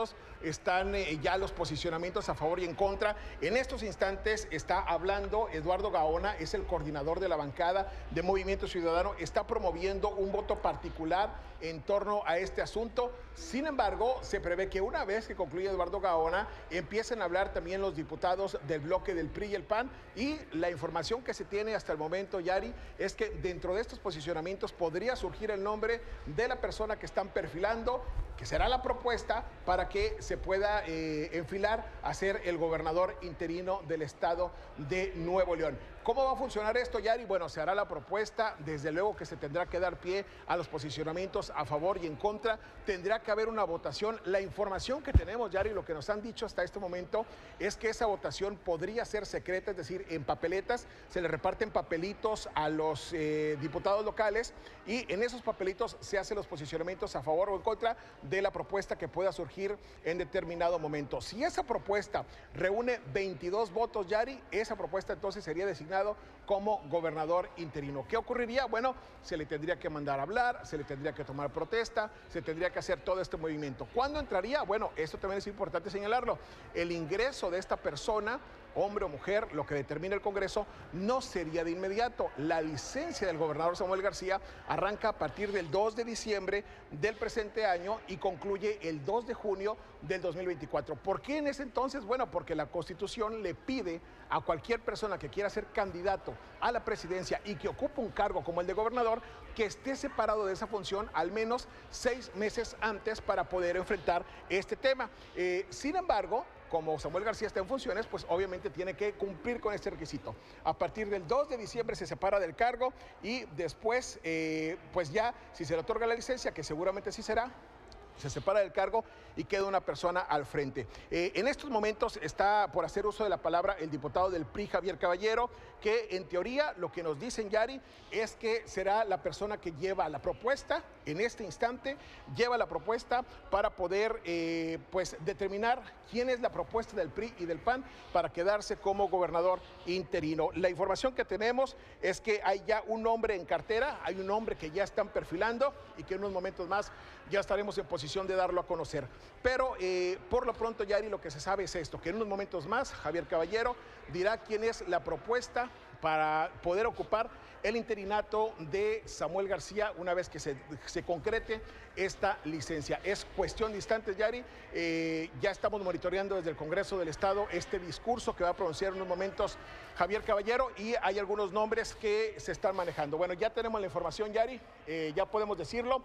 inmediatos están eh, ya los posicionamientos a favor y en contra. En estos instantes está hablando Eduardo Gaona, es el coordinador de la bancada de Movimiento Ciudadano, está promoviendo un voto particular en torno a este asunto. Sin embargo, se prevé que una vez que concluya Eduardo Gaona, empiecen a hablar también los diputados del bloque del PRI y el PAN y la información que se tiene hasta el momento, Yari, es que dentro de estos posicionamientos podría surgir el nombre de la persona que están perfilando, que será la propuesta para que pueda eh, enfilar a ser el gobernador interino del estado de Nuevo León. ¿Cómo va a funcionar esto, Yari? Bueno, se hará la propuesta, desde luego que se tendrá que dar pie a los posicionamientos a favor y en contra, tendrá que haber una votación. La información que tenemos, Yari, lo que nos han dicho hasta este momento es que esa votación podría ser secreta, es decir, en papeletas, se le reparten papelitos a los eh, diputados locales y en esos papelitos se hacen los posicionamientos a favor o en contra de la propuesta que pueda surgir en determinado momento. Si esa propuesta reúne 22 votos, Yari, esa propuesta entonces sería designado como gobernador interino. ¿Qué ocurriría? Bueno, se le tendría que mandar a hablar, se le tendría que tomar protesta, se tendría que hacer todo este movimiento. ¿Cuándo entraría? Bueno, esto también es importante señalarlo. El ingreso de esta persona hombre o mujer, lo que determina el Congreso, no sería de inmediato. La licencia del gobernador Samuel García arranca a partir del 2 de diciembre del presente año y concluye el 2 de junio del 2024. ¿Por qué en ese entonces? Bueno, porque la Constitución le pide a cualquier persona que quiera ser candidato a la presidencia y que ocupe un cargo como el de gobernador, que esté separado de esa función al menos seis meses antes para poder enfrentar este tema. Eh, sin embargo, como Samuel García está en funciones, pues obviamente tiene que cumplir con este requisito. A partir del 2 de diciembre se separa del cargo y después, eh, pues ya, si se le otorga la licencia, que seguramente sí será, se separa del cargo y queda una persona al frente. Eh, en estos momentos está por hacer uso de la palabra el diputado del PRI, Javier Caballero, que en teoría lo que nos dicen, Yari, es que será la persona que lleva la propuesta en este instante, lleva la propuesta para poder eh, pues determinar quién es la propuesta del PRI y del PAN para quedarse como gobernador interino. La información que tenemos es que hay ya un hombre en cartera, hay un hombre que ya están perfilando y que en unos momentos más ya estaremos en posición de darlo a conocer. Pero eh, por lo pronto, Yari, lo que se sabe es esto, que en unos momentos más Javier Caballero dirá quién es la propuesta para poder ocupar el interinato de Samuel García una vez que se, concrete esta licencia. Es cuestión de instantes, Yari. Eh, ya estamos monitoreando desde el Congreso del Estado este discurso que va a pronunciar en unos momentos Javier Caballero y hay algunos nombres que se están manejando. Bueno, ya tenemos la información, Yari, eh, ya podemos decirlo.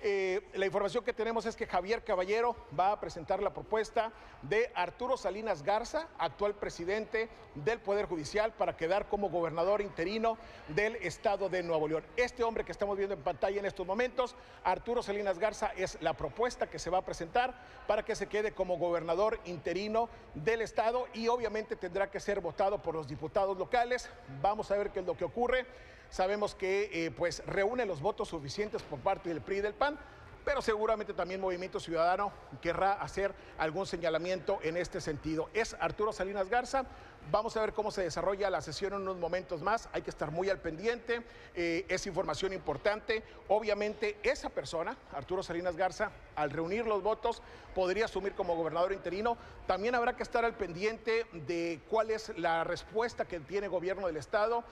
Eh, la información que tenemos es que Javier Caballero va a presentar la propuesta de Arturo Salinas Garza, actual presidente del Poder Judicial, para quedar como gobernador interino del estado de Nuevo León. Este hombre que estamos viendo en pantalla en estos momentos, Arturo Salinas Garza, es la propuesta que se va a presentar para que se quede como gobernador interino del estado y obviamente tendrá que ser votado por los diputados locales. Vamos a ver qué es lo que ocurre. Sabemos que eh, pues reúne los votos suficientes por parte del PRI y del PAN, pero seguramente también Movimiento Ciudadano querrá hacer algún señalamiento en este sentido. Es Arturo Salinas Garza. Vamos a ver cómo se desarrolla la sesión en unos momentos más. Hay que estar muy al pendiente. Eh, es información importante. Obviamente, esa persona, Arturo Salinas Garza, al reunir los votos, podría asumir como gobernador interino. También habrá que estar al pendiente de cuál es la respuesta que tiene el gobierno del Estado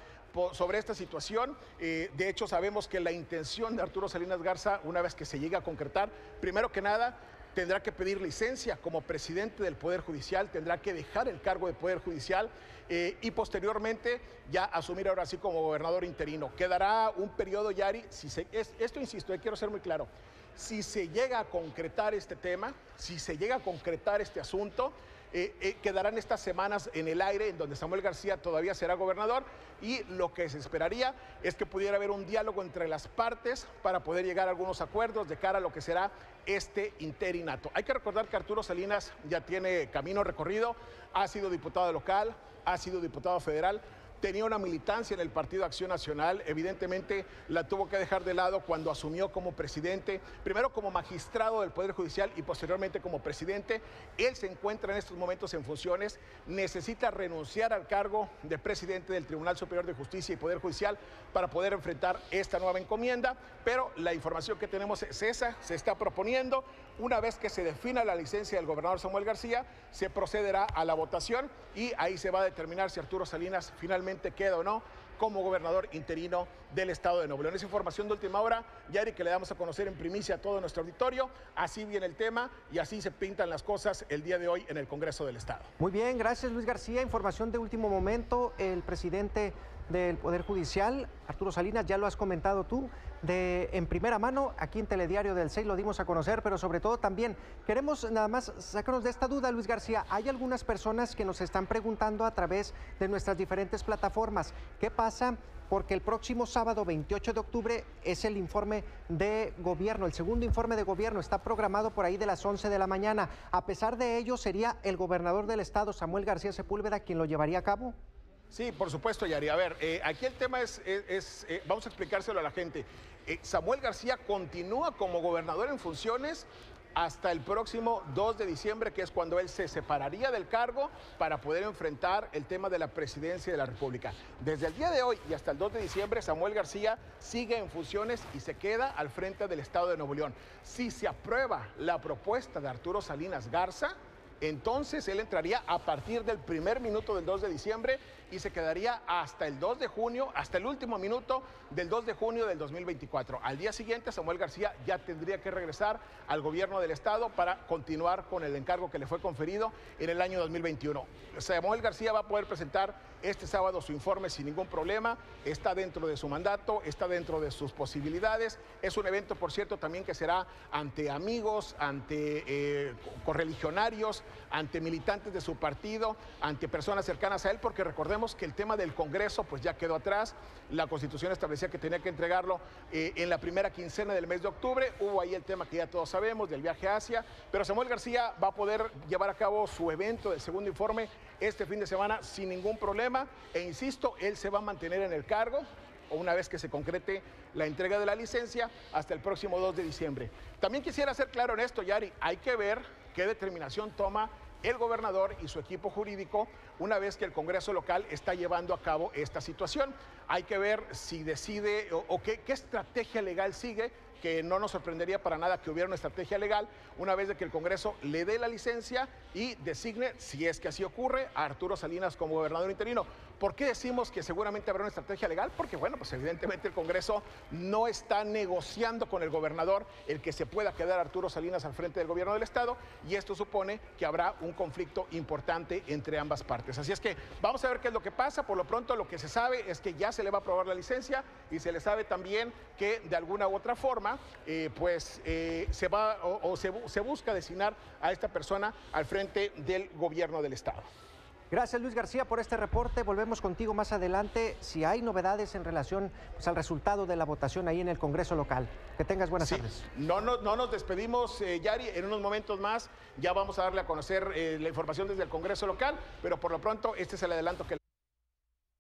sobre esta situación. Eh, de hecho, sabemos que la intención de Arturo Salinas Garza, una vez que se llegue a concretar, primero que nada, tendrá que pedir licencia como presidente del Poder Judicial, tendrá que dejar el cargo de Poder Judicial eh, y posteriormente ya asumir ahora sí como gobernador interino. Quedará un periodo, Yari, si esto insisto, eh, quiero ser muy claro, si se llega a concretar este tema, si se llega a concretar este asunto, eh, eh, quedarán estas semanas en el aire en donde Samuel García todavía será gobernador y lo que se esperaría es que pudiera haber un diálogo entre las partes para poder llegar a algunos acuerdos de cara a lo que será este interinato. Hay que recordar que Arturo Salinas ya tiene camino recorrido, ha sido diputado local, ha sido diputado federal, tenía una militancia en el Partido Acción Nacional, evidentemente la tuvo que dejar de lado cuando asumió como presidente, primero como magistrado del Poder Judicial y posteriormente como presidente. Él se encuentra en estos momentos en funciones, necesita renunciar al cargo de presidente del Tribunal Superior de Justicia y Poder Judicial para poder enfrentar esta nueva encomienda, pero la información que tenemos es esa, se está proponiendo. Una vez que se defina la licencia del gobernador Samuel García, se procederá a la votación y ahí se va a determinar si Arturo Salinas finalmente queda o no como gobernador interino del estado de Nuevo León. Es información de última hora, Yari, que le damos a conocer en primicia a todo nuestro auditorio. Así viene el tema y así se pintan las cosas el día de hoy en el Congreso del Estado. Muy bien, gracias Luis García. Información de último momento. El presidente del Poder Judicial, Arturo Salinas, ya lo has comentado tú, de en primera mano, aquí en Telediario del 6 lo dimos a conocer, pero sobre todo también queremos nada más sacarnos de esta duda, Luis García. Hay algunas personas que nos están preguntando a través de nuestras diferentes plataformas, ¿qué pasa? Porque el próximo sábado 28 de octubre es el informe de gobierno, el segundo informe de gobierno está programado por ahí de las 11 de la mañana. A pesar de ello, sería el gobernador del estado, Samuel García Sepúlveda, quien lo llevaría a cabo. Sí, por supuesto, Yari. A ver, eh, aquí el tema es, eh, vamos a explicárselo a la gente. Eh, Samuel García continúa como gobernador en funciones hasta el próximo 2 de diciembre, que es cuando él se separaría del cargo para poder enfrentar el tema de la presidencia de la República. Desde el día de hoy y hasta el 2 de diciembre, Samuel García sigue en funciones y se queda al frente del Estado de Nuevo León. Si se aprueba la propuesta de Arturo Salinas Garza, entonces él entraría a partir del primer minuto del 2 de diciembre y se quedaría hasta el 2 de junio, hasta el último minuto del 2 de junio del 2024. Al día siguiente, Samuel García ya tendría que regresar al gobierno del Estado para continuar con el encargo que le fue conferido en el año 2021. Samuel García va a poder presentar este sábado su informe sin ningún problema, está dentro de su mandato, está dentro de sus posibilidades. Es un evento, por cierto, también que será ante amigos, ante eh, correligionarios, ante militantes de su partido, ante personas cercanas a él, porque recordemos que el tema del Congreso pues ya quedó atrás. La Constitución establecía que tenía que entregarlo eh, en la primera quincena del mes de octubre. Hubo ahí el tema que ya todos sabemos del viaje a Asia. Pero Samuel García va a poder llevar a cabo su evento del segundo informe este fin de semana sin ningún problema. E insisto, él se va a mantener en el cargo una vez que se concrete la entrega de la licencia hasta el próximo 2 de diciembre. También quisiera ser claro en esto, Yari, hay que ver qué determinación toma el gobernador y su equipo jurídico una vez que el Congreso local está llevando a cabo esta situación. Hay que ver si decide o, qué, estrategia legal sigue que no nos sorprendería para nada que hubiera una estrategia legal una vez de que el Congreso le dé la licencia y designe, si es que así ocurre, a Arturo Salinas como gobernador interino. ¿Por qué decimos que seguramente habrá una estrategia legal? Porque, bueno, pues evidentemente el Congreso no está negociando con el gobernador el que se pueda quedar Arturo Salinas al frente del gobierno del Estado y esto supone que habrá un conflicto importante entre ambas partes. Así es que vamos a ver qué es lo que pasa. Por lo pronto, lo que se sabe es que ya se le va a aprobar la licencia y se le sabe también que de alguna u otra forma, eh, pues eh, se va o, se, se busca designar a esta persona al frente del gobierno del Estado. Gracias Luis García por este reporte. Volvemos contigo más adelante si hay novedades en relación pues, al resultado de la votación ahí en el Congreso local. Que tengas buenas tardes. No, no, no, nos despedimos, eh, Yari. En unos momentos más ya vamos a darle a conocer eh, la información desde el Congreso local, pero por lo pronto este es el adelanto que...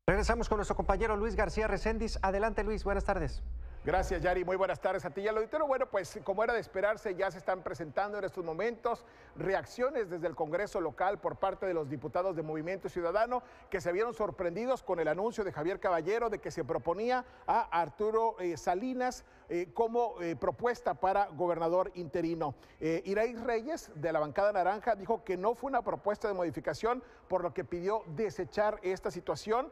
Regresamos con nuestro compañero Luis García Recendis. Adelante Luis, buenas tardes. Gracias, Yari. Muy buenas tardes a ti y al auditorio. Bueno, pues como era de esperarse, ya se están presentando en estos momentos reacciones desde el Congreso local por parte de los diputados de Movimiento Ciudadano que se vieron sorprendidos con el anuncio de Javier Caballero de que se proponía a Arturo eh, Salinas eh, como eh, propuesta para gobernador interino. Iraí Reyes, de la bancada naranja, dijo que no fue una propuesta de modificación, por lo que pidió desechar esta situación.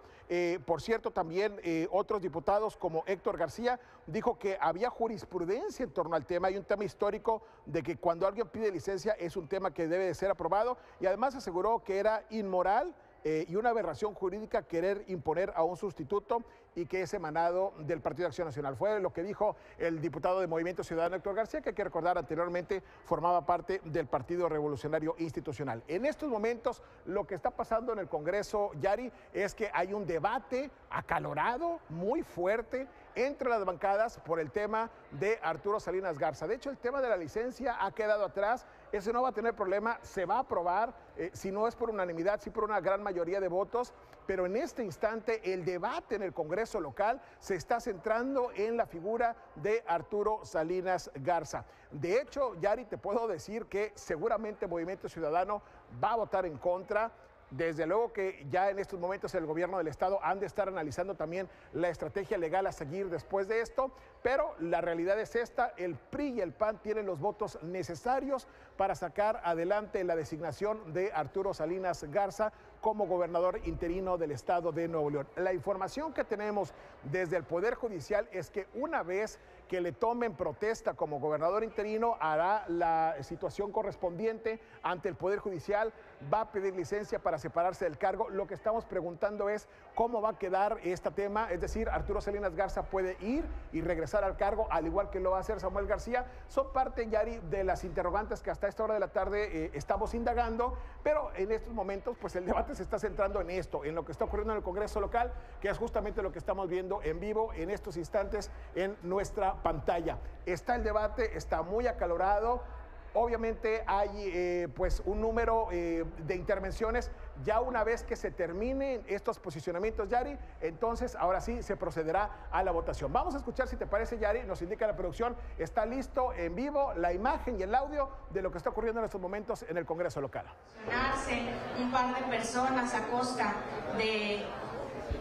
por cierto, también otros diputados como Héctor García dijo que había jurisprudencia en torno al tema y un tema histórico de que cuando alguien pide licencia es un tema que debe de ser aprobado y además aseguró que era inmoral eh, y una aberración jurídica querer imponer a un sustituto y que es emanado del Partido de Acción Nacional. Fue lo que dijo el diputado de Movimiento Ciudadano Héctor García, que hay que recordar anteriormente formaba parte del Partido Revolucionario Institucional. En estos momentos lo que está pasando en el Congreso, Yari, es que hay un debate acalorado, muy fuerte, entre las bancadas por el tema de Arturo Salinas Garza. De hecho, el tema de la licencia ha quedado atrás ese no va a tener problema, se va a aprobar, eh, si no es por unanimidad, sí por una gran mayoría de votos, pero en este instante el debate en el Congreso local se está centrando en la figura de Arturo Salinas Garza. De hecho, Yari, te puedo decir que seguramente Movimiento Ciudadano va a votar en contra. Desde luego que ya en estos momentos el gobierno del estado han de estar analizando también la estrategia legal a seguir después de esto, pero la realidad es esta, el PRI y el PAN tienen los votos necesarios para sacar adelante la designación de Arturo Salinas Garza como gobernador interino del estado de Nuevo León. La información que tenemos desde el Poder Judicial es que una vez que le tomen protesta como gobernador interino, hará la situación correspondiente ante el Poder Judicial, va a pedir licencia para separarse del cargo. Lo que estamos preguntando es cómo va a quedar este tema, es decir, Arturo Salinas Garza puede ir y regresar al cargo, al igual que lo va a hacer Samuel García. Son parte, Yari, de las interrogantes que hasta esta hora de la tarde eh, estamos indagando, pero en estos momentos, pues el debate se está centrando en esto, en lo que está ocurriendo en el Congreso local, que es justamente lo que estamos viendo en vivo en estos instantes en nuestra pantalla. Está el debate, está muy acalorado. Obviamente hay eh, pues un número eh, de intervenciones. Ya una vez que se terminen estos posicionamientos, Yari, entonces ahora sí se procederá a la votación. Vamos a escuchar si te parece, Yari, nos indica la producción, está listo en vivo la imagen y el audio de lo que está ocurriendo en estos momentos en el Congreso local. Un par de personas a costa de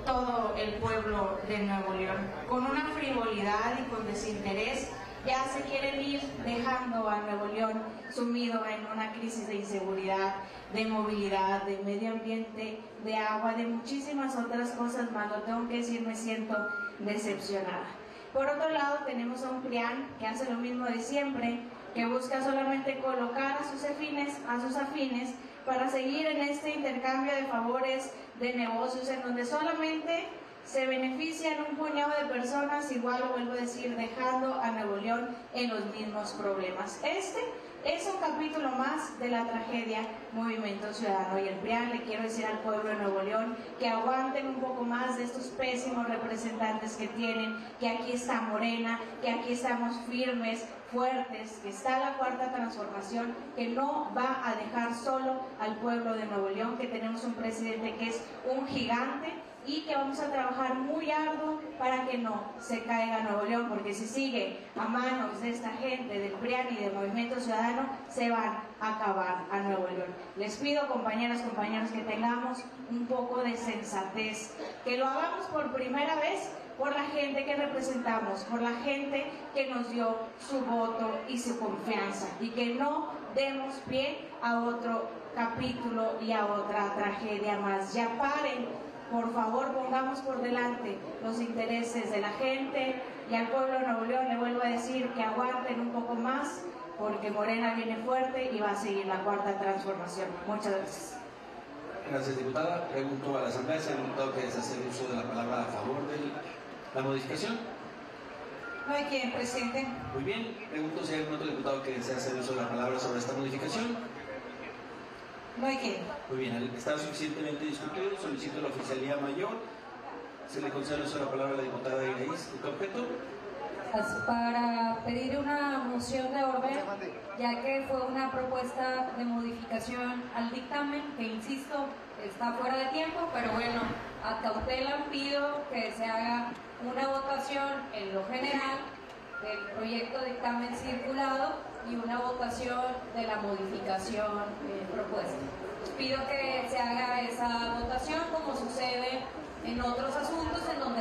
todo el pueblo de Nuevo León, con una frivolidad y con desinterés ya se quieren ir dejando a Nuevo León sumido en una crisis de inseguridad, de movilidad, de medio ambiente, de agua, de muchísimas otras cosas más. Lo tengo que decir, me siento decepcionada. Por otro lado, tenemos a un PRIAN que hace lo mismo de siempre, que busca solamente colocar a sus afines, a sus afines para seguir en este intercambio de favores de negocios en donde solamente se benefician un puñado de personas, igual lo vuelvo a decir, dejando a Nuevo León en los mismos problemas. Este es un capítulo más de la tragedia Movimiento Ciudadano y el PRIAN. Le quiero decir al pueblo de Nuevo León que aguanten un poco más de estos pésimos representantes que tienen, que aquí está Morena, que aquí estamos firmes, fuertes, que está la cuarta transformación, que no va a dejar solo al pueblo de Nuevo León, que tenemos un presidente que es un gigante y que vamos a trabajar muy arduo para que no se caiga Nuevo León, porque si sigue a manos de esta gente del PRIAN y del Movimiento Ciudadano, se van a acabar a Nuevo León. Les pido, compañeras, compañeros, que tengamos un poco de sensatez, que lo hagamos por primera vez por la gente que representamos, por la gente que nos dio su voto y su confianza, y que no demos pie a otro capítulo y a otra tragedia más. Ya paren por favor pongamos por delante los intereses de la gente y al pueblo de Nuevo León le vuelvo a decir que aguanten un poco más porque Morena viene fuerte y va a seguir la cuarta transformación. Muchas gracias. Gracias, diputada. Pregunto a la Asamblea si el diputado quiere hacer uso de la palabra a favor de la modificación. No hay quien, presidente. Muy bien. Pregunto si hay algún otro diputado que desea hacer uso de la palabra sobre esta modificación. No hay que. Muy bien, está suficientemente discutido. Solicito la oficialía mayor. Se le concede la palabra a la diputada Iris. ¿Tu objeto? Para pedir una moción de orden, ya que fue una propuesta de modificación al dictamen, que insisto, está fuera de tiempo, pero bueno, a cautela pido que se haga una votación en lo general del proyecto de dictamen circulado y una votación de la modificación eh, propuesta. Pido que se haga esa votación como sucede en otros asuntos en donde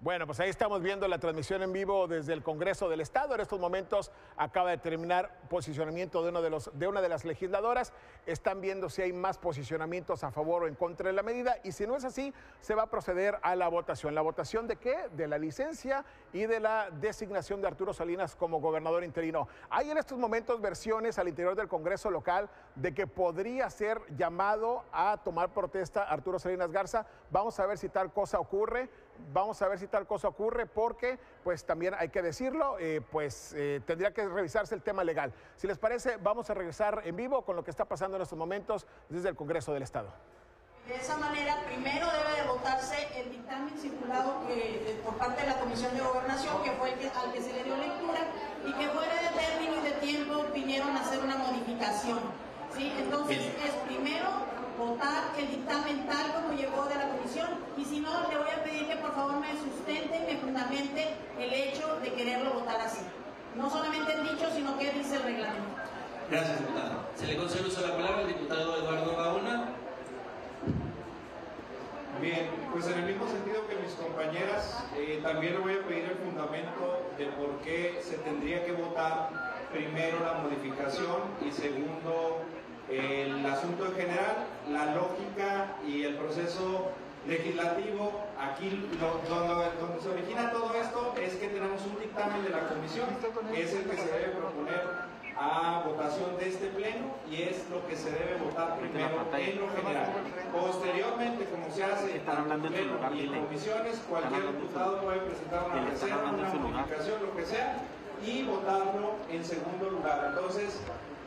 bueno, pues ahí estamos viendo la transmisión en vivo desde el Congreso del Estado. En estos momentos acaba de terminar posicionamiento de, de, de una de las legisladoras. Están viendo si hay más posicionamientos a favor o en contra de la medida y si no es así, se va a proceder a la votación. ¿La votación de qué? De la licencia y de la designación de Arturo Salinas como gobernador interino. Hay en estos momentos versiones al interior del Congreso local de que podría ser llamado a tomar protesta Arturo Salinas Garza. Vamos a ver si tal cosa ocurre. Vamos a ver si tal cosa ocurre porque, pues también hay que decirlo, eh, pues eh, tendría que revisarse el tema legal. Si les parece, vamos a regresar en vivo con lo que está pasando en estos momentos desde el Congreso del Estado. De esa manera, primero debe de votarse el dictamen circulado que, por parte de la Comisión de Gobernación, que fue el que, al que se le dio lectura, y que fuera de término y de tiempo vinieron a hacer una modificación. ¿sí? Entonces, es primero votar el dictamen tal como llegó de la comisión, y si no, le voy a pedir que por favor me sustente y me fundamente el hecho de quererlo votar así. No solamente el dicho, sino que dice el reglamento. Gracias, diputada. Se le concede uso la palabra al diputado Eduardo Gaona. Bien, pues en el mismo sentido que mis compañeras, eh, también le voy a pedir el fundamento de por qué se tendría que votar primero la modificación y segundo el asunto en general, la lógica y el proceso legislativo. Aquí donde, donde, se origina todo esto es que tenemos un dictamen de la comisión, que es el que se debe proponer a votación de este pleno y es lo que se debe votar primero en lo general. Posteriormente, como se hace en pleno y en comisiones, cualquier diputado puede presentar una reserva, una modificación, lo que sea, y votarlo en segundo lugar. Entonces,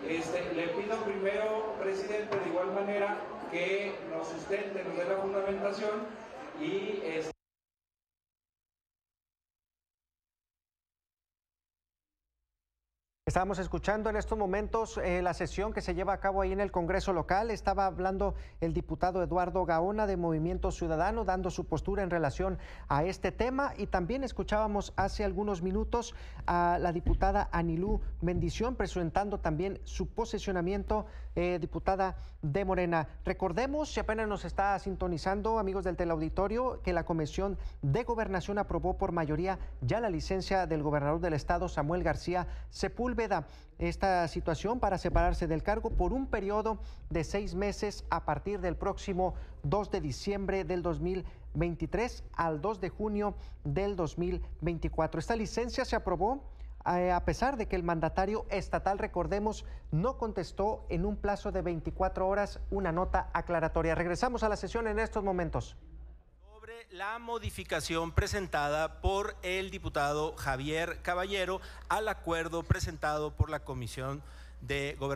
este, le pido primero, presidente, de igual manera que nos sustente, nos dé la fundamentación y... Este, Estábamos escuchando en estos momentos eh, la sesión que se lleva a cabo ahí en el Congreso local. Estaba hablando el diputado Eduardo Gaona de Movimiento Ciudadano, dando su postura en relación a este tema. Y también escuchábamos hace algunos minutos a la diputada Anilú Bendición presentando también su posicionamiento, eh, diputada de Morena. Recordemos, si apenas nos está sintonizando, amigos del teleauditorio, que la Comisión de Gobernación aprobó por mayoría ya la licencia del gobernador del estado, Samuel García Sepúlveda esta situación para separarse del cargo por un periodo de seis meses a partir del próximo 2 de diciembre del 2023 al 2 de junio del 2024. Esta licencia se aprobó eh, a pesar de que el mandatario estatal, recordemos, no contestó en un plazo de 24 horas una nota aclaratoria. Regresamos a la sesión en estos momentos la modificación presentada por el diputado Javier Caballero al acuerdo presentado por la Comisión de Gobernación.